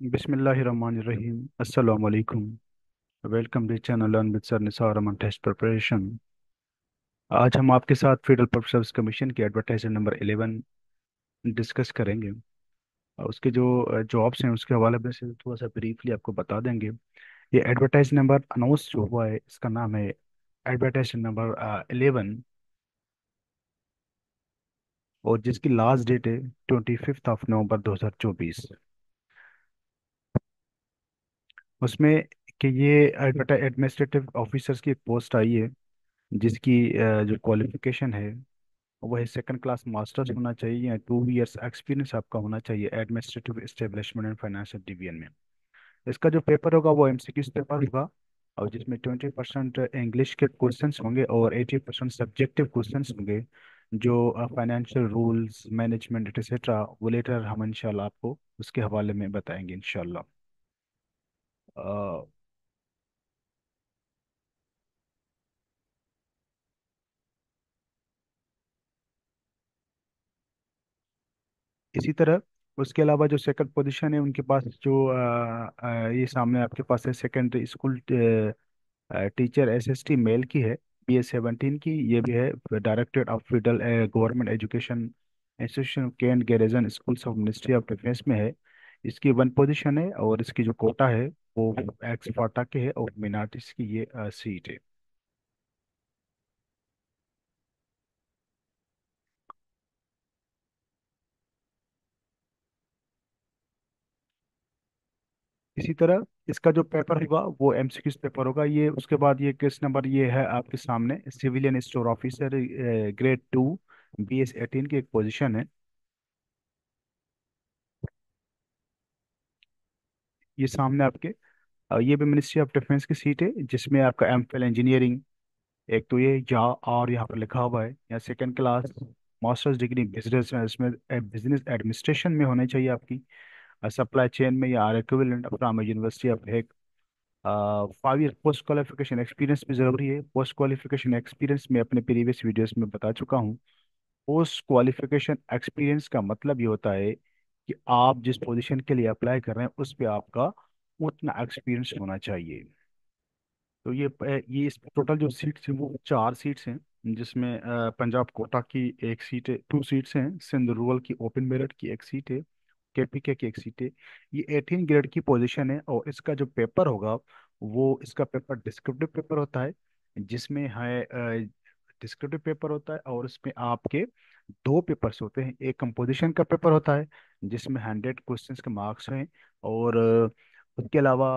अस्सलाम वालेकुम welcome to channel learn with sir Nisar Aman test preparation. आज हम आपके साथ फेडरल पब्लिक सर्विस कमीशन की एडवर्टाइजमेंट नंबर 11 डिस्कस करेंगे। उसके जो जॉब्स हैं, उसके हवाले में से थोड़ा सा ब्रीफली आपको बता देंगे। ये एडवर्टाइज नंबर अनाउंस जो हुआ है, इसका नाम है एडवर्टाइज नंबर एलेवन और जिसकी लास्ट डेट है ट्वेंटी फिफ्थ ऑफ़ नवंबर दो हज़ार चौबीस। उसमें कि ये एडमिनिस्ट्रेटिव ऑफिसर्स की एक पोस्ट आई है, जिसकी जो क्वालिफिकेशन है, वह सेकंड क्लास मास्टर्स होना चाहिए या टू इयर्स एक्सपीरियंस आपका होना चाहिए administrative establishment and financial division में। इसका जो पेपर होगा वो एमसीक्यू पेपर होगा, और जिसमें ट्वेंटी परसेंट इंग्लिश के क्वेश्चंस होंगे और एटी परसेंट सब्जेक्टिव क्वेश्चंस होंगे, जो फाइनेंशियल रूल्स मैनेजमेंट एक्सेट्रा वो लेटर हम इंशाल्लाह आपको उसके हवाले में बताएँगे इंशाल्लाह। अ, इसी तरह उसके अलावा जो सेकंड पोजीशन है उनके पास जो अ, अ, ये सामने आपके पास है secondary school teacher SST male की है बी ए सेवनटीन की ये भी है directorate of federal government education institution के and garrison schools of ministry of defence में है। इसकी वन पोजीशन है और इसकी जो कोटा है वो एक्स फाटा के है और मिनार्टिस की ये सीट है। इसी तरह इसका जो पेपर होगा वो एमसीक्यू पेपर होगा। ये उसके बाद ये केस नंबर ये है आपके सामने। Civilian store officer grade two B S eighteen की एक पोजीशन है। ये सामने आपके ये भी मिनिस्ट्री ऑफ़ डिफेंस की सीट है, जिसमें आपका एम इंजीनियरिंग एक तो ये या और यहाँ पर लिखा हुआ है, या second class masters degree business इसमें बिज़नेस एडमिनिस्ट्रेशन में होनी चाहिए आपकी सप्लाई चेन में या or equivalent from university of Hague five year post qualification experience भी ज़रूरी है। पोस्ट क्वालिफिकेशन एक्सपीरियंस में अपने प्रीवियस वीडियोस में बता चुका हूँ। पोस्ट क्वालिफिकेशन एक्सपीरियंस का मतलब ये होता है कि आप जिस पोजीशन के लिए अप्लाई कर रहे हैं, उस पे आपका उतना एक्सपीरियंस होना चाहिए। तो ये ये इस टोटल जो सीट्स हैं, वो चार सीट्स हैं, जिसमें पंजाब कोटा की एक सीट है टू सीट्स हैं, सिंध रूरल की ओपन मेरिट की एक सीट है केपीके की एक सीट है। ये एटीन ग्रेड की पोजीशन है और इसका जो पेपर होगा, वो इसका पेपर डिस्क्रिप्टिव पेपर होता है, जिसमें है डिस्क्रिप्टिव पेपर होता है और इसमें आपके दो पेपर्स होते हैं। एक कंपोजिशन का पेपर होता है जिसमें हंड्रेड क्वेश्चन के मार्क्स हैं और उसके अलावा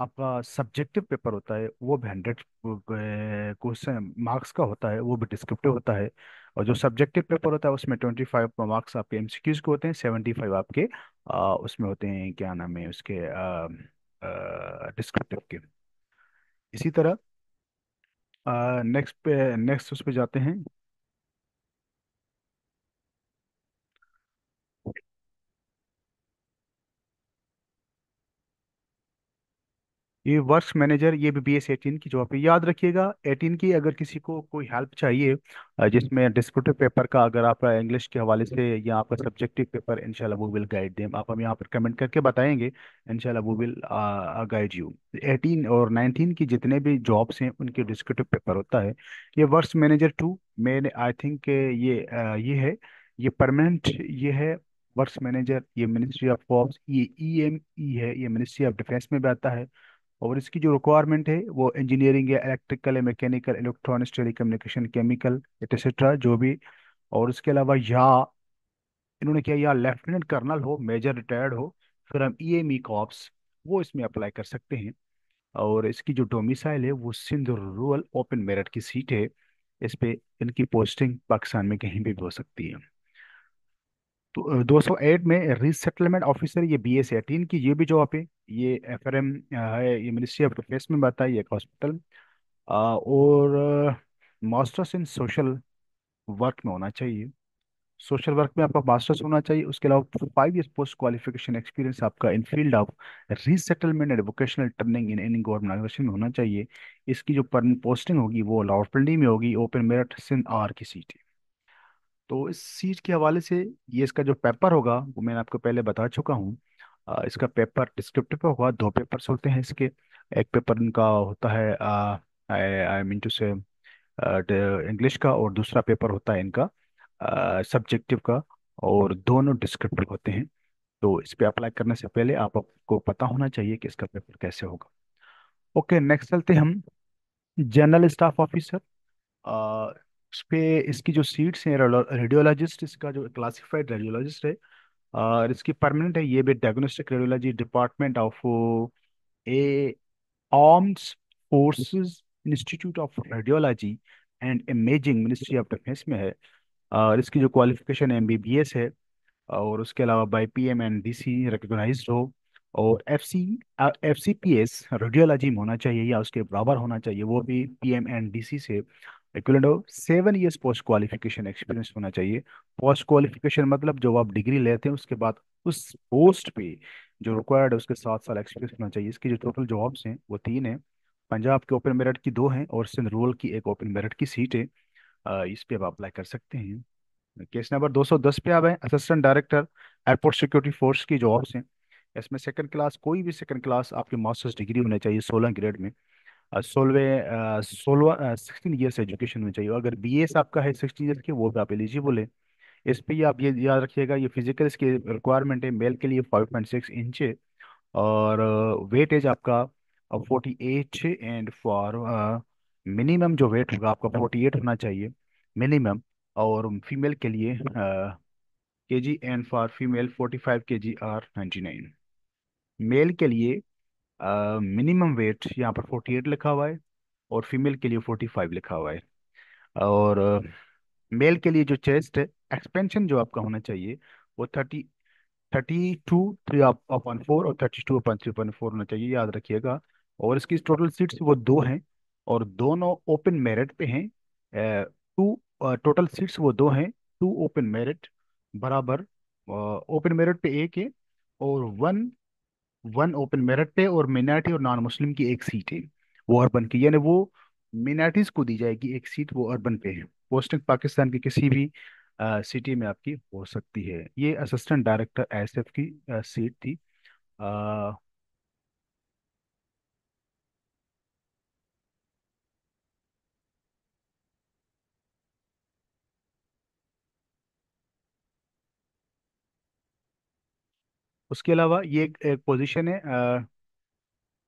आपका सब्जेक्टिव पेपर होता है वो भी हंड्रेड क्वेश्चन मार्क्स का होता है वो भी डिस्क्रिप्टिव होता है। और जो सब्जेक्टिव पेपर होता है उसमें ट्वेंटी फाइव मार्क्स आपके एमसीक्यूज के होते हैं सेवेंटी फाइव आपके अ, उसमें होते हैं क्या नाम है उसके डिस्क्रिप्टिव के। इसी तरह नेक्स्ट पे नेक्स्ट उस पर जाते हैं। ये वर्क्स मैनेजर ये भी बी एस एटीन की जॉब है। याद रखिएगा एटीन की अगर किसी को कोई हेल्प चाहिए अ, जिसमें डिस्क्रिप्टिव पेपर का अगर आपका इंग्लिश के हवाले से या आपका सब्जेक्टिव पेपर इंशाल्लाह वो विल गाइड देम आप हम यहाँ पर कमेंट करके बताएँगे इंशाल्लाह वो विल गाइड यू एटीन और नाइनटीन की जितने भी जॉब्स हैं उनके डिस्क्रिप्टिव पेपर होता है। ये वर्क्स मैनेजर टू मैंने आई थिंक ये अ, ये है ये परमानेंट ये है वर्क्स मैनेजर ये मिनिस्ट्री ऑफ़ वर्क्स ये ई एम ई है ये मिनिस्ट्री ऑफ़ डिफेंस में भी आता है। और इसकी जो रिक्वायरमेंट है, वो इंजीनियरिंग या इलेक्ट्रिकल या mechanical electronics telecommunication chemical etcetera जो भी। और इसके अलावा या, इन्होंने किया या लेफ्टिनेंट कर्नल हो मेजर रिटायर्ड हो, फिर हम ई एम ई कॉप्स वो इसमें अप्लाई कर सकते हैं। और इसकी जो डोमिसाइल है, वो सिंध रूरल ओपन मेरिट की सीट है। इस पर इनकी पोस्टिंग पाकिस्तान में कहीं भी हो सकती है। तो दो सौ एट में रीसेटलमेंट ऑफिसर ये बी एस एटीन की, ये भी जॉब है। ये एफ़ एम है, ये मिनिस्ट्री ऑफ़ डिफेंस में बताइए ये एक हॉस्पिटल और मास्टर्स इन सोशल वर्क में होना चाहिए। सोशल वर्क में आपका मास्टर्स होना चाहिए, उसके अलावा five year post qualification experience आपका in field of resettlement and vocational training in any government में होना चाहिए। इसकी जो पोस्टिंग होगी वो रावलपिंडी में होगी ओपन मेरिट सिंध आर की सीट है। तो इस सीट के हवाले से ये इसका जो पेपर होगा, वो मैंने आपको पहले बता चुका हूँ। इसका पेपर डिस्क्रिप्टिव होगा, दो पेपर्स होते हैं इसके। एक पेपर इनका होता है आई मीन टू से इंग्लिश का और दूसरा पेपर होता है इनका सब्जेक्टिव का, और दोनों डिस्क्रिप्टिव होते हैं। तो इस पर अप्लाई करने से पहले आप आपको पता होना चाहिए कि इसका पेपर कैसे होगा। ओके नेक्स्ट चलते हम। जनरल स्टाफ ऑफिसर उस पे इसकी जो सीट्स हैं रेडियोलॉजिस्ट, इसका जो क्लासिफाइड रेडियोलॉजिस्ट है, और इसकी परमानेंट है, ये भी diagnostic radiology department of a armed forces institute of radiology and imaging ministry of defence में है। और इसकी जो क्वालिफिकेशन एमबीबीएस है, और उसके अलावा by P M and D C recognize हो। और F C F C P S radiology में होना चाहिए या उसके बराबर होना चाहिए, वो भी P M and D C से। इक्वलेंट हो। Seven years post qualification experience होना चाहिए। पोस्ट क्वालिफिकेशन मतलब जो आप डिग्री लेते हैं, उसके बाद उस पोस्ट पे जो रिक्वायर्ड है, उसके सात साल एक्सपीरियंस होना चाहिए। इसकी जो टोटल जॉब्स हैं, वो तीन हैं। पंजाब के ओपन मेरिट की दो हैं और सिंध रूरल की एक ओपन मेरिट की सीट है। इस पर आप अप्लाई कर सकते हैं। केस नंबर 210 पे आप हैं assistant director airport security force की जॉब्स हैं। इसमें सेकंड क्लास कोई भी सेकंड क्लास आपकी मास्टर्स डिग्री होनी चाहिए, सोलह ग्रेड में। सोलवे सोलवा सिक्सटीन ईयर्स एजुकेशन में चाहिए। अगर बी एस आपका है सिक्सटीन ईयर्स के, वो भी आप एलिजिबल है इस पर आप ये याद रखिएगा, ये फ़िज़िकल इसकी रिक्वायरमेंट है, मेल के लिए फाइव पॉइंट सिक्स इंच है। और वेट एज आपका forty eight and for minimum जो वेट होगा आपका फोर्टी एट होना चाहिए, मिनिमम। और फीमेल के लिए K G and for female forty five K G or ninety nine. Male के लिए मिनिमम वेट यहाँ पर फोर्टी एट लिखा हुआ है और फीमेल के लिए फोर्टी फाइव लिखा हुआ है। और मेल के लिए जो चेस्ट है एक्सपेंशन जो आपका होना चाहिए वो thirty thirty two three upon four और thirty two upon three upon four होना चाहिए याद रखिएगा। और इसकी टोटल सीट्स वो दो हैं और दोनों ओपन मेरिट पे हैं। टू टोटल सीट्स वो दो हैं टू ओपन मेरिट बराबर ओपन मेरिट पे एक है और वन वन ओपन मेरिट पे और मिनारिटी और नॉन मुस्लिम की एक सीट है। वो अर्बन की यानी वो मिनार्टीज को दी जाएगी एक सीट वो अर्बन पे है। पोस्टिंग पाकिस्तान की किसी भी सिटी में आपकी हो सकती है। ये असिस्टेंट डायरेक्टर एसएफ की आ, सीट थी। अ, उसके अलावा ये एक, एक पोजीशन है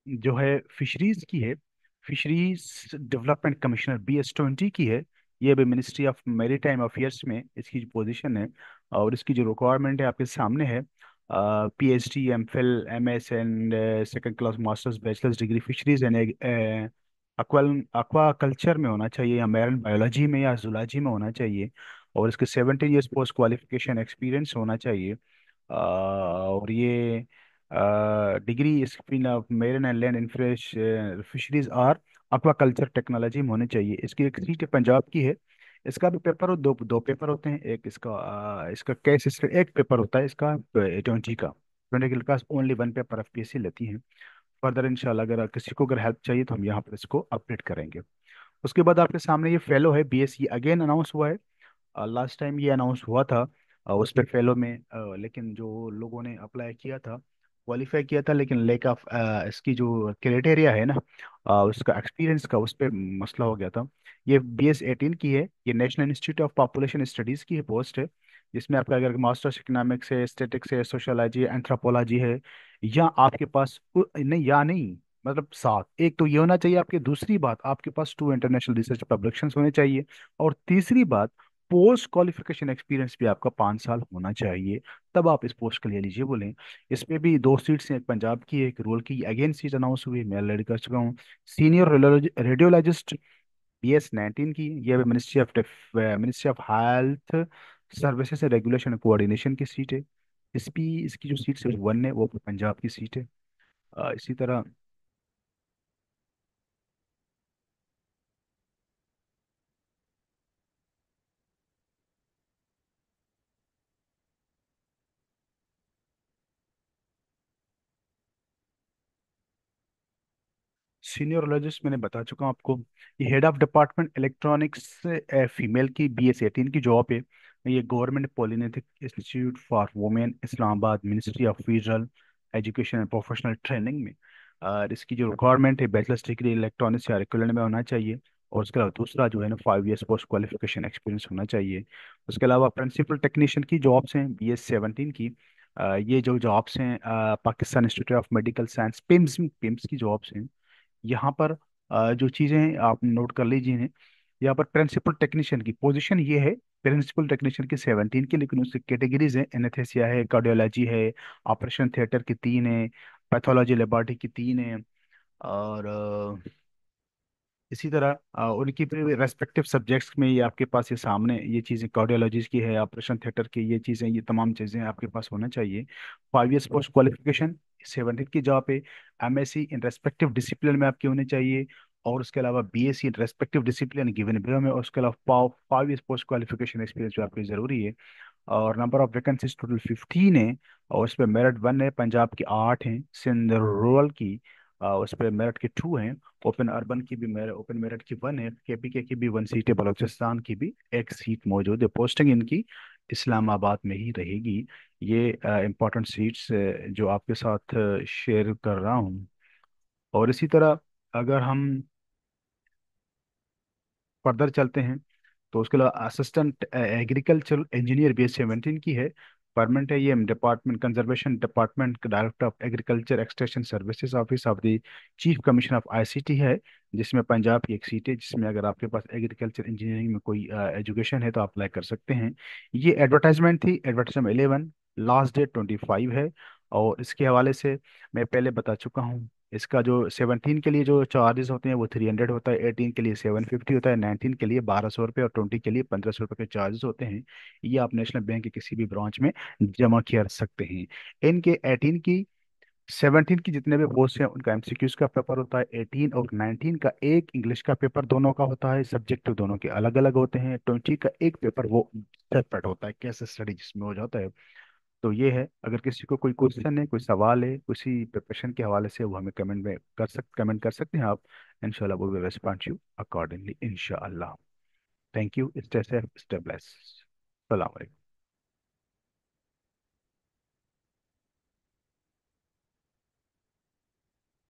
जो है फिशरीज की है। Fisheries development commissioner B S twenty की है। ये भी ministry of maritime affairs में इसकी जो पोजीशन है और इसकी जो रिक्वायरमेंट है आपके सामने है। P H D M Phil M S and second class masters bachelors degree fisheries and aqua culture में होना चाहिए या मैरिन बायोलॉजी में या जूलॉजी में होना चाहिए और इसके seventeen years post qualification experience होना चाहिए। और ये degree skin of marine and land fisheries or aquaculture technology में होनी चाहिए। इसकी एक सीट पंजाब की है। इसका भी पेपर हो दो दो पेपर होते हैं। एक इसका अ, इसका केस इसका एक पेपर होता है इसका ट्वेंटी का। ट्वेंटी के पास ओनली वन पेपर एफपीएससी लेती है। फर्दर इंशाल्लाह अगर किसी को अगर हेल्प चाहिए तो हम यहाँ पर इसको अपडेट करेंगे। उसके बाद आपके सामने ये फेलो है बीएससी अगेन अनाउंस हुआ है। लास्ट टाइम ये अनाउंस हुआ था। उस पर फेलो में लेकिन जो लोगों ने अप्लाई किया था, क्वालिफाई किया था, लेकिन लेक ऑफ़ इसकी जो क्राइटेरिया है ना उसका एक्सपीरियंस का उस पर मसला हो गया था। ये बी एस एटीन की है, ये National Institute of Population Studies की पोस्ट है, जिसमें आपका अगर मास्टर्स इकोनॉमिक्स है स्टेटिक्स है सोशोलॉजी एंथ्रोपोलॉजी है, या आपके पास नहीं, या नहीं मतलब सात। एक तो ये होना चाहिए आपके, दूसरी बात, आपके पास टू इंटरनेशनल रिसर्च पब्लिकेशंस होने चाहिए, और तीसरी बात पोस्ट क्वालिफिकेशन एक्सपीरियंस भी आपका पाँच साल होना चाहिए, तब आप इस पोस्ट के लिए एलिजिबल हैं इस पे भी दो सीट्स हैं, एक पंजाब की, एक रूरल की। अगेन सीट अनाउंस हुई, मैं ऑलरेडी कर चुका हूँ। Senior radiologist B S nineteen की, ये ministry of ministry of health services and regulation coordination की सीट है। इस भी, इसकी जो सीट वन है, वो पंजाब की सीट है। इसी तरह सीनियर रेडियोलॉजिस्ट मैंने बता चुका हूँ आपको ये head of department electronics female की बी एस एटीन की जॉब है। ये government polytechnic institute for women Islamabad ministry of federal education and professional training में। और इसकी जो रिक्वायरमेंट है बैचलर्स डिग्री इलेक्ट्रॉनिक्स या इक्विवेलेंट में होना चाहिए। और उसके अलावा दूसरा जो है ना five years post qualification experience होना चाहिए। उसके अलावा प्रिंसिपल टेक्नीशियन की जॉब्स हैं बी एस सेवनटीन की। अ, ये जो जॉब्स हैं Pakistan Institute of Medical Science PIMS PIMS की जॉब्स हैं। यहाँ पर जो चीज़ें हैं आप नोट कर लीजिए यहाँ पर प्रिंसिपल टेक्नीशियन की पोजीशन ये है। प्रिंसिपल टेक्नीशियन की सेवनटीन की, लेकिन उसकी कैटेगरीज हैं। एनेस्थेसिया है कार्डियोलॉजी है ऑपरेशन थिएटर की तीन है पैथोलॉजी लेबोरेटरी की तीन है, और इसी तरह उनकी रेस्पेक्टिव सब्जेक्ट्स में ये आपके पास ये सामने ये चीज़ें कार्डियोलॉजिस्ट की है ऑपरेशन थिएटर की ये चीज़ें, ये तमाम चीज़ें आपके पास होना चाहिए। Five years post qualification seven की जॉब पे एमएससी इन रेस्पेक्टिव डिसिप्लिन में आपकी होनी चाहिए और उसके अलावा BSc in respective discipline given below में और उसके अलावा five years post qualification experience जो आपकी ज़रूरी है। और number of vacancies total fifteen है और उस पर मेरिट वन है, पंजाब की आठ हैं, सिंध रूरल की उस पर मेरिट की टू हैं ओपन अर्बन की भी मेरिट ओपन मेरिट की वन है केपीके की भी वन सीट है, बलूचिस्तान की भी एक सीट मौजूद है। पोस्टिंग इनकी इस्लामाबाद में ही रहेगी। ये इम्पोर्टेंट सीट्स जो आपके साथ शेयर कर रहा हूँ। और इसी तरह अगर हम फर्दर चलते हैं तो उसके अलावा assistant agriculture engineer B S seventeen की है। परमानेंट है, ये department conservation department director of agriculture extension services office of the chief commission of ICT है, जिसमें पंजाब की एक सीट है, जिसमें अगर आपके पास एग्रीकल्चर इंजीनियरिंग में कोई एजुकेशन है तो आप अप्लाई कर सकते हैं। ये एडवर्टाइजमेंट थी advertisement eleven last date twenty five है, और इसके हवाले से मैं पहले बता चुका हूँ इसका जो सेवनटीन के लिए जो चार्जेस होते हैं, वो थ्री हंड्रेड होता है एटीन के लिए सेवन फिफ्टी होता है नाइनटीन के लिए बारह सौ रुपये और ट्वेंटी के लिए पंद्रह सौ रुपये के चार्जेस होते हैं। ये आप नेशनल बैंक के किसी भी ब्रांच में जमा कर सकते हैं। इनके एटीन की सेवनटीन की जितने भी पोस्ट हैं, उनका एमसीक्यूज का पेपर होता है एटीन और नाइनटीन का एक इंग्लिश का पेपर दोनों का होता है सब्जेक्ट दोनों के अलग अलग होते हैं। ट्वेंटी का एक पेपर वो सेपरेट होता है कैसे स्टडी जिसमें हो जाता है। तो ये है अगर किसी को कोई क्वेश्चन है कोई सवाल है किसी प्रिपरेशन के हवाले से वो हमें कमेंट में कर सक कमेंट कर सकते हैं आप इनशाला वो विल रेस्पॉन्स यू अकॉर्डिंगली इनशाला thank you stay safe stay bless